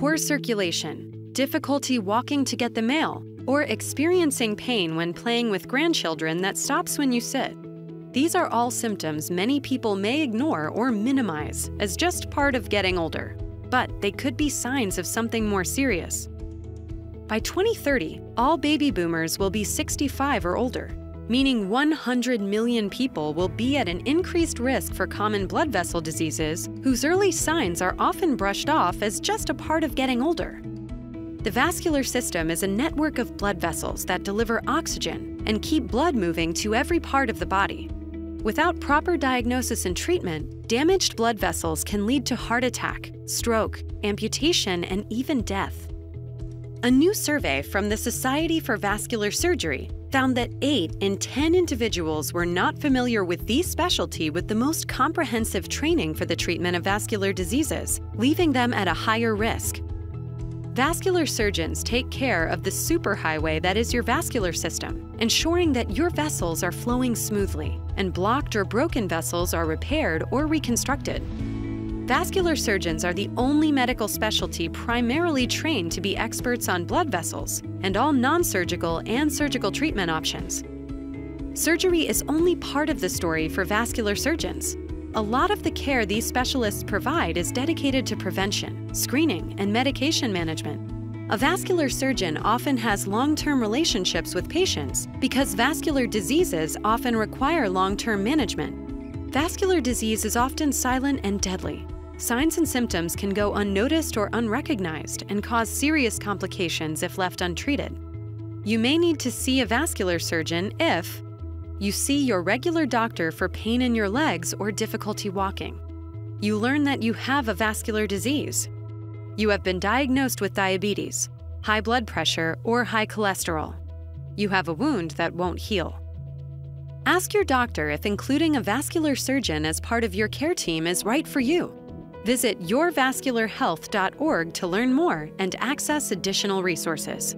poor circulation, difficulty walking to get the mail, or experiencing pain when playing with grandchildren that stops when you sit. These are all symptoms many people may ignore or minimize as just part of getting older, but they could be signs of something more serious. By 2030, all baby boomers will be 65 or older, meaning 100 million people will be at an increased risk for common blood vessel diseases whose early signs are often brushed off as just a part of getting older. The vascular system is a network of blood vessels that deliver oxygen and keep blood moving to every part of the body. Without proper diagnosis and treatment, damaged blood vessels can lead to heart attack, stroke, amputation, and even death. A new survey from the Society for Vascular Surgery found that 8 in 10 individuals were not familiar with the specialty with the most comprehensive training for the treatment of vascular diseases, leaving them at a higher risk. Vascular surgeons take care of the superhighway that is your vascular system, ensuring that your vessels are flowing smoothly and blocked or broken vessels are repaired or reconstructed. Vascular surgeons are the only medical specialty primarily trained to be experts on blood vessels and all non surgical and surgical treatment options. Surgery is only part of the story for vascular surgeons. A lot of the care these specialists provide is dedicated to prevention, screening, and medication management. A vascular surgeon often has long term relationships with patients because vascular diseases often require long term management. Vascular disease is often silent and deadly, signs and symptoms can go unnoticed or unrecognized and cause serious complications if left untreated. You may need to see a vascular surgeon if you see your regular doctor for pain in your legs or difficulty walking. You learn that you have a vascular disease. You have been diagnosed with diabetes, high blood pressure, or high cholesterol. You have a wound that won't heal. Ask your doctor if including a vascular surgeon as part of your care team is right for you. Visit yourvascularhealth.org to learn more and access additional resources.